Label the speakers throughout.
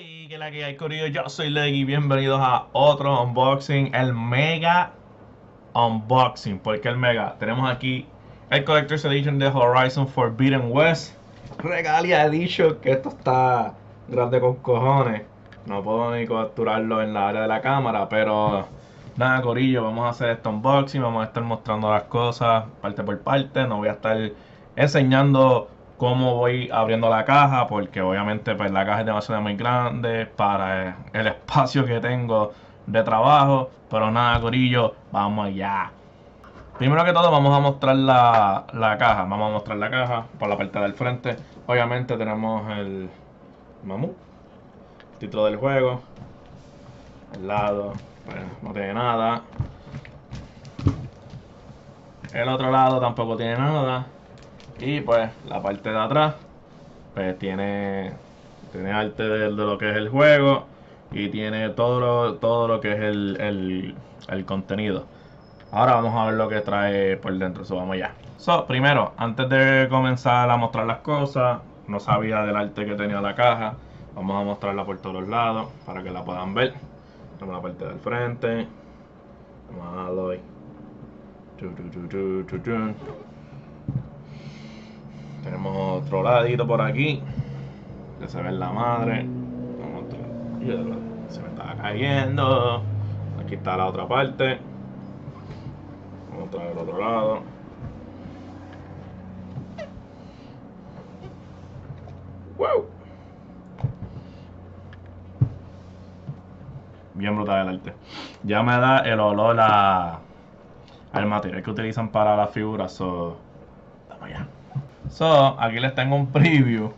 Speaker 1: Hey, que la que hay Corillo, yo soy Leggy, bienvenidos a otro unboxing, el Mega Unboxing, porque el Mega, tenemos aquí el Collector's Edition de Horizon Forbidden West, Regalia Edition, que esto está grande con cojones, no puedo ni capturarlo en la área de la cámara, pero nada Corillo, vamos a hacer este unboxing, vamos a estar mostrando las cosas parte por parte, no voy a estar enseñando cómo voy abriendo la caja, porque obviamente pues, la caja es demasiado muy grande para el espacio que tengo de trabajo. Pero nada, Corillo, vamos allá. Primero que todo vamos a mostrar la, caja. Vamos a mostrar la caja por la parte del frente. Obviamente tenemos el mamú, título del juego. El lado, pues, no tiene nada. El otro lado tampoco tiene nada. Y pues la parte de atrás pues tiene, tiene arte de, lo que es el juego y tiene todo lo, todo lo que es el, contenido. Ahora vamos a ver lo que trae por dentro, so vamos ya. So, primero, antes de comenzar a mostrar las cosas, no sabía del arte que tenía la caja. Vamos a mostrarla por todos los lados para que la puedan ver. Tenemos la parte del frente. Vamos a doy. Tenemos otro ladito por aquí. Que se ve la madre. Se me estaba cayendo. Aquí está la otra parte. Vamos a traer el otro lado. ¡Wow! Bien brutal el arte. Ya me da el olor a, al material que utilizan para las figuras. So, vamos allá. So, aquí les tengo un preview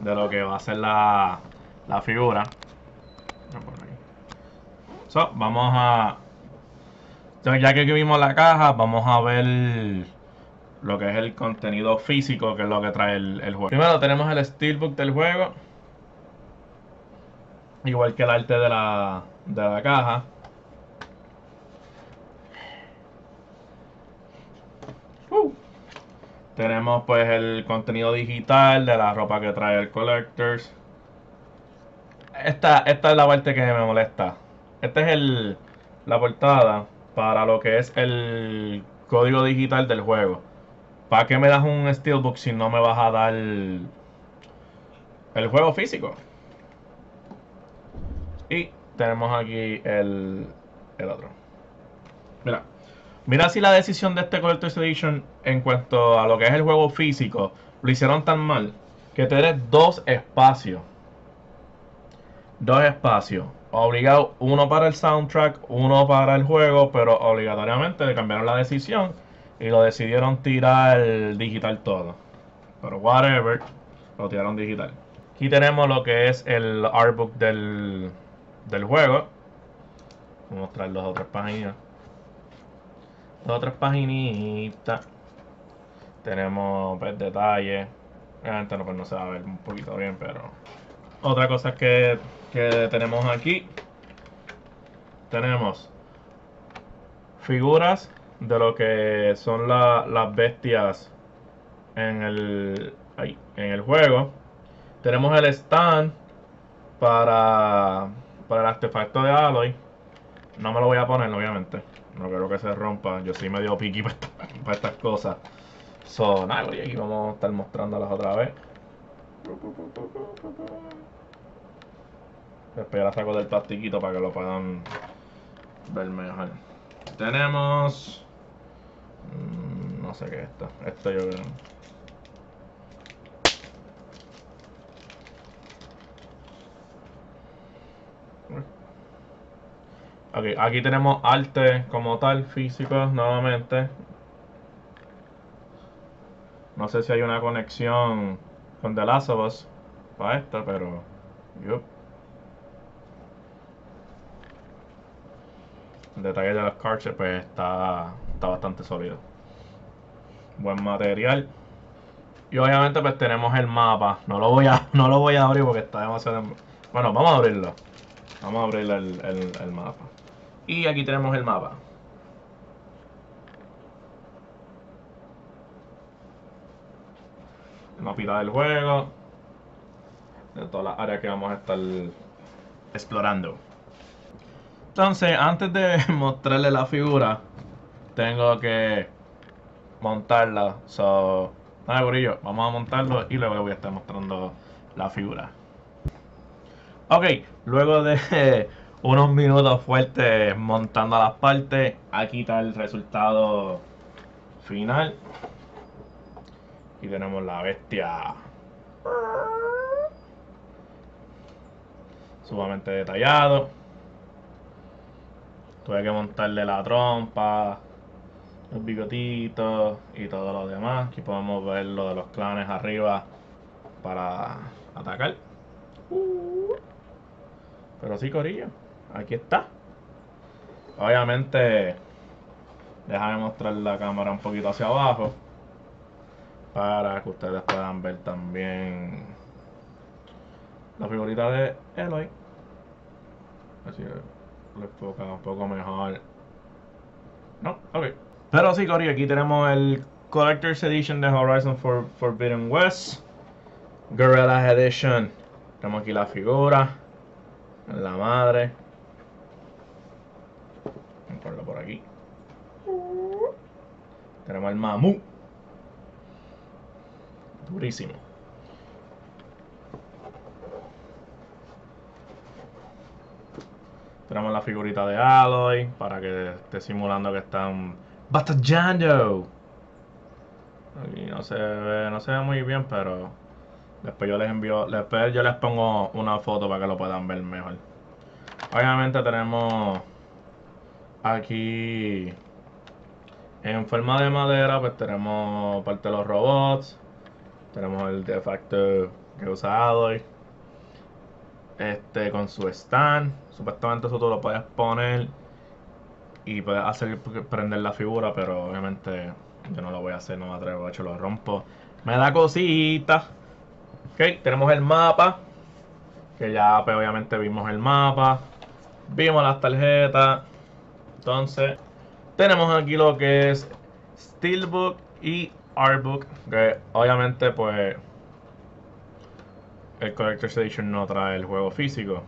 Speaker 1: de lo que va a ser la, la figura. So, vamos a... Ya que vimos la caja, vamos a ver lo que es el contenido físico, que es lo que trae el, el juego. Primero tenemos el steelbook del juego. Igual que el arte de la, de la caja. Tenemos pues el contenido digital de la ropa que trae el Collectors. Esta, esta es la parte que me molesta. Esta es el, la portada para lo que es el código digital del juego. ¿Para qué me das un Steelbook si no me vas a dar el, el juego físico? Y tenemos aquí el, el otro. Mira, Mira si la decisión de este Collector's Edition en cuanto a lo que es el juego físico lo hicieron tan mal que tienes dos espacios. Dos espacios. Obligado, uno para el soundtrack, uno para el juego, pero obligatoriamente le cambiaron la decisión y lo decidieron tirar digital todo. Pero whatever, lo tiraron digital. Aquí tenemos lo que es el artbook del, del juego. Voy a mostrar las otras páginas otras paginitas. Tenemos pues, detalles. Obviamente no, pues, no se va a ver un poquito bien, pero... Otra cosa que, que tenemos aquí. Tenemos figuras de lo que son las bestias en el, en el juego. Tenemos el stand para, para el artefacto de Aloy. No me lo voy a poner, obviamente. No quiero que se rompa. Yo soy medio piqui para, estas cosas. So, nada, y aquí vamos a estar mostrándolas otra vez. Después la saco del plastiquito para que lo puedan ver mejor. Tenemos... Mm, no sé qué es esto. Esto yo creo... Ok, aquí tenemos arte como tal, físico, nuevamente. No sé si hay una conexión con The Last of Us para esta, pero... El detalle de las cards pues está, está bastante sólido. Buen material. Y obviamente pues tenemos el mapa. No lo voy a, no lo voy a abrir porque está demasiado... Bueno, vamos a abrirlo. Vamos a abrir el, el mapa. Y aquí tenemos el mapa. El mapita del juego. De todas las áreas que vamos a estar explorando. Entonces, antes de mostrarle la figura, tengo que montarla. So, nada, gorillo, vamos a montarlo y luego le voy a estar mostrando la figura. Ok, luego de unos minutos fuertes montando las partes, aquí está el resultado final. Y tenemos la bestia sumamente detallado. Tuve que montarle la trompa, los bigotitos y todo lo demás. Aquí podemos ver lo de los clanes arriba para atacar. Pero sí, Corillo, aquí está. Obviamente, déjame mostrar la cámara un poquito hacia abajo para que ustedes puedan ver también la figurita de Eloy. Así lo enfoca un poco mejor. No, ok. Pero sí, Cory, aquí tenemos el Collector's Edition de Horizon for Forbidden West. Gorilla Edition. Tenemos aquí la figura. La madre. Ponerlo por aquí. Tenemos el Mamu. Durísimo. Tenemos la figurita de Aloy para que esté simulando que están batallando. Aquí no se ve, no se ve muy bien, pero después yo les envío, después yo les pongo una foto para que lo puedan ver mejor. Obviamente tenemos aquí en forma de madera, pues tenemos parte de los robots, tenemos el de facto que usa Aloy este, con su stand. Supuestamente eso tú lo puedes poner y puedes hacer prender la figura, pero obviamente yo no lo voy a hacer, no me atrevo, hecho lo rompo. Me da cosita. Ok, tenemos el mapa, que ya pues, obviamente vimos el mapa, vimos las tarjetas. Entonces, tenemos aquí lo que es Steelbook y Artbook, que obviamente pues el Collector's Edition no trae el juego físico.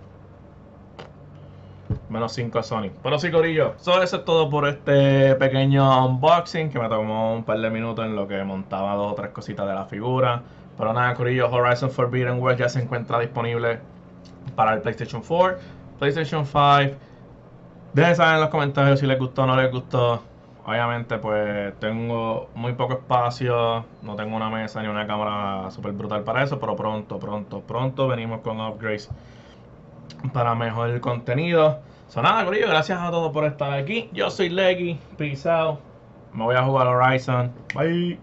Speaker 1: Menos 5 a Sony. Pero sí, Corillo. eso es todo por este pequeño unboxing que me tomó un par de minutos en lo que montaba dos o tres cositas de la figura. Pero nada, Corillo, Horizon Forbidden West ya se encuentra disponible para el PlayStation 4, PlayStation 5. Dejen saber en los comentarios si les gustó o no les gustó. Obviamente pues tengo muy poco espacio, no tengo una mesa ni una cámara super brutal para eso, pero pronto, pronto, pronto venimos con upgrades para mejor contenido. So nada, Corillo, gracias a todos por estar aquí. Yo soy Leggy, peace out. Me voy a jugar Horizon. Bye.